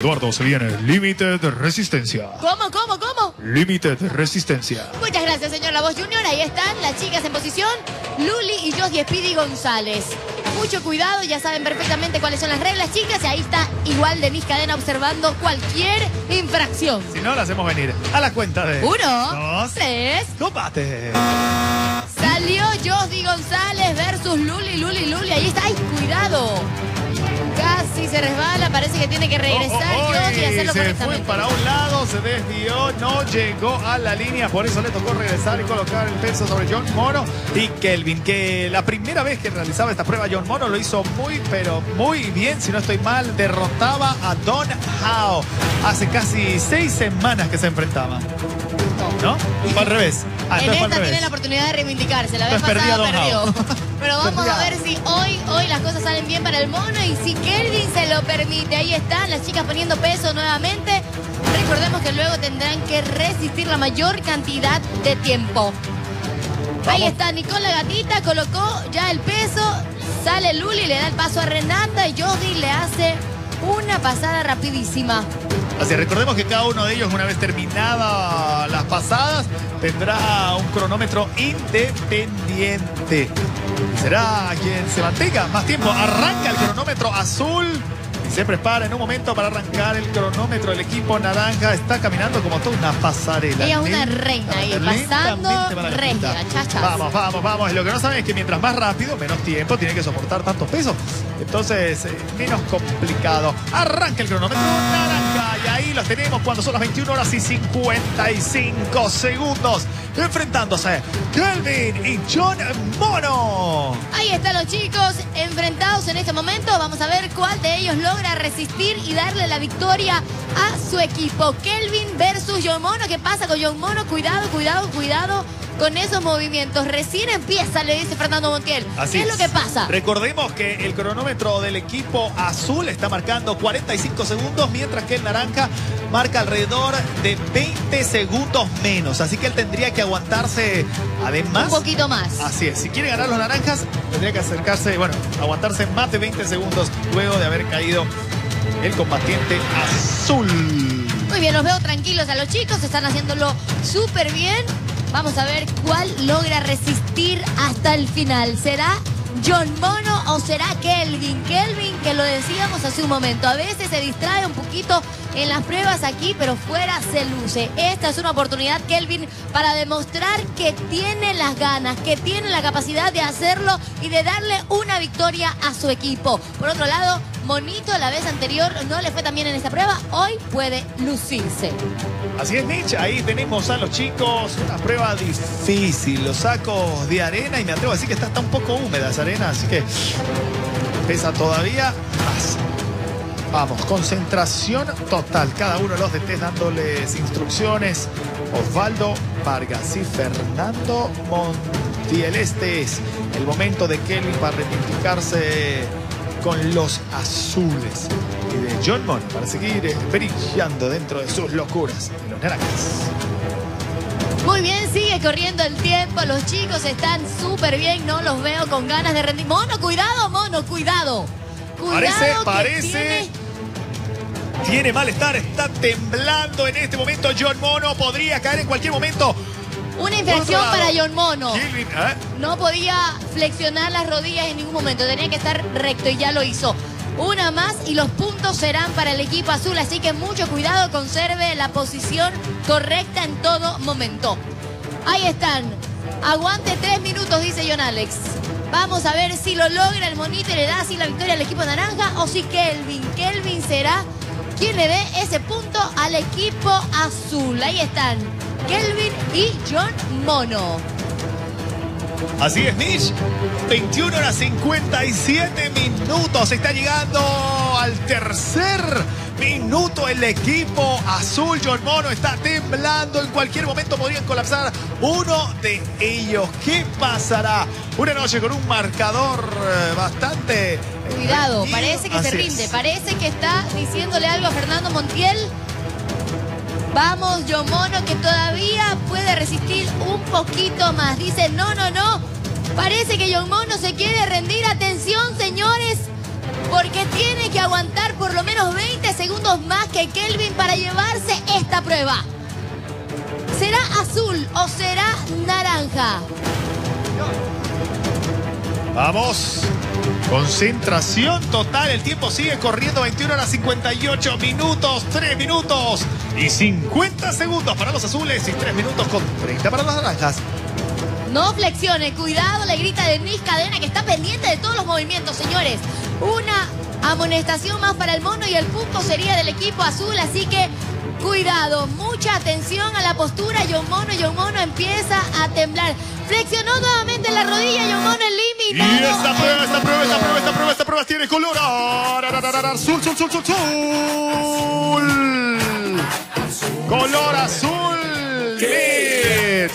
Eduardo, se viene límite de resistencia. ¿Cómo, cómo, cómo? Límite de resistencia. Muchas gracias, señor La Voz Junior. Ahí están las chicas en posición. Luli y Josy Speedy González. Mucho cuidado, ya saben perfectamente cuáles son las reglas, chicas. Y ahí está igual Denise Cadena observando cualquier infracción. Si no, la hacemos venir. A la cuenta de... Uno, Dos. tres. ¡Combate! Salió Josy González parece que tiene que regresar Oh, oh, oh, Josy y hacerlo se fue para un lado, se desvió, no llegó a la línea, por eso le tocó regresar y colocar el peso sobre John Mono y Kelvin, que la primera vez que realizaba esta prueba John Mono lo hizo muy, pero muy bien, si no estoy mal, derrotaba a Don Howe hace casi seis semanas que se enfrentaban. ¿No? Fue al revés. Ah, en esta tiene la oportunidad de reivindicarse. La vez Pues pasada perdió. Pero vamos Perdió. a ver si hoy, hoy las cosas salen bien para el mono y si Kelvin se lo permite. Ahí están las chicas poniendo peso nuevamente. Recordemos que luego tendrán que resistir la mayor cantidad de tiempo. Ahí está Nicole la gatita, colocó ya el peso. Sale Luli, le da el paso a Renata y Jody le hace una pasada rapidísima. Así, recordemos que cada uno de ellos, una vez terminada las pasadas, tendrá un cronómetro independiente. Será quien se mantenga más tiempo. Arranca el cronómetro azul se prepara en un momento para arrancar el cronómetro. El equipo naranja está caminando como toda una pasarela. Ella es una reina ahí, pasando regia, chachas. Vamos, vamos, vamos. Lo que no saben es que mientras más rápido, menos tiempo, tiene que soportar tanto peso. Entonces, eh, menos complicado. Arranca el cronómetro naranja. Ahí los tenemos cuando son las 21 horas y 55 segundos. Enfrentándose Kelvin y John Mono. Ahí están los chicos enfrentados en este momento. Vamos a ver cuál de ellos logra resistir y darle la victoria a su equipo. Kelvin versus John Mono. ¿Qué pasa con John Mono? Cuidado, cuidado, cuidado con esos movimientos. Recién empieza, le dice Fernando Montiel. Así ¿Qué es lo que pasa? Recordemos que el cronómetro del equipo azul está marcando 45 segundos, mientras que el naranja marca alrededor de 20 segundos menos. Así que él tendría que aguantarse, además. Un poquito más. Así es, si quiere ganar los naranjas, tendría que acercarse, bueno, aguantarse más de 20 segundos luego de haber caído el combatiente azul. Muy bien, los veo tranquilos a los chicos, están haciéndolo súper bien. Vamos a ver cuál logra resistir hasta el final. ¿Será John Mono o será Kelvin? Kelvin, que lo decíamos hace un momento, a veces se distrae un poquito en las pruebas aquí, pero fuera se luce. Esta es una oportunidad, Kelvin, para demostrar que tiene las ganas, que tiene la capacidad de hacerlo y de darle una victoria a su equipo. Por otro lado, Monito la vez anterior no le fue tan bien en esta prueba, hoy puede lucirse. Así es, Mitch. Ahí tenemos a los chicos. Una prueba difícil. Los sacos de arena y me atrevo a decir que está, está un poco húmeda esa arena, así que pesa todavía más. Vamos, concentración total. Cada uno de los DTs dándoles instrucciones. Osvaldo Vargas y Fernando Montiel. Este es el momento de Kelvin para reivindicarse con los azules. De John Mon para seguir eh, brillando dentro de sus locuras. Y los naranjas. Muy bien, sigue corriendo el tiempo. Los chicos están súper bien. No los veo con ganas de rendir. Mono, cuidado, mono, cuidado. Cuidado Parece, que parece. tiene- Tiene malestar, está temblando en este momento. John Mono podría caer en cualquier momento. Una infracción para John Mono. ¿eh? No podía flexionar las rodillas en ningún momento. Tenía que estar recto y ya lo hizo. Una más y los puntos serán para el equipo azul. Así que mucho cuidado, conserve la posición correcta en todo momento. Ahí están. Aguante tres minutos, dice John Alex. Vamos a ver si lo logra el monito y le da así la victoria al equipo naranja o si Kelvin. Kelvin será quien le dé ese punto al equipo azul. Ahí están. Kelvin y John Mono. Así es, Mitch. 21 horas 57 minutos. Está llegando al tercer minuto el equipo azul. John Mono está temblando. En cualquier momento podrían colapsar uno de ellos. ¿Qué pasará? Una noche con un marcador eh, bastante. eh, Cuidado, rendido. parece que se rinde, es. parece que está diciéndole algo a Fernando Montiel. Vamos, John Mono, que todavía puede resistir un poquito más. Dice, no, no, no. Parece que John Mono se quiere rendir. Atención, señores. porque tiene que aguantar por lo menos 20 segundos más que Kelvin para llevarse esta prueba. ¿Será azul o será naranja? Vamos. Concentración total. El tiempo sigue corriendo. 21 horas 58 minutos. 3 minutos y 50 segundos para los azules y 3 minutos con 30 para las naranjas. No flexione, cuidado, le grita Denise Cadena que está pendiente de todos los movimientos, señores. Una amonestación más para el mono y el punto sería del equipo azul, así que cuidado, mucha atención a la postura. John Mono, John Mono empieza a temblar. Y esta prueba, esta prueba, esta prueba, esta prueba, esta prueba tiene color azul, azul, azul, azul, azul. Color azul. Lit.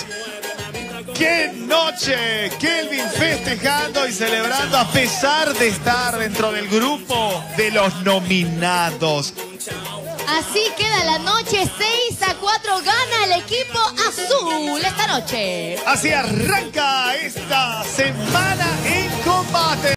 ¡Qué noche! Kelvin festejando y celebrando a pesar de estar dentro del grupo de los nominados. Así queda la noche, 6 a 4 gana el equipo azul esta noche. Así arranca esta semana en combate.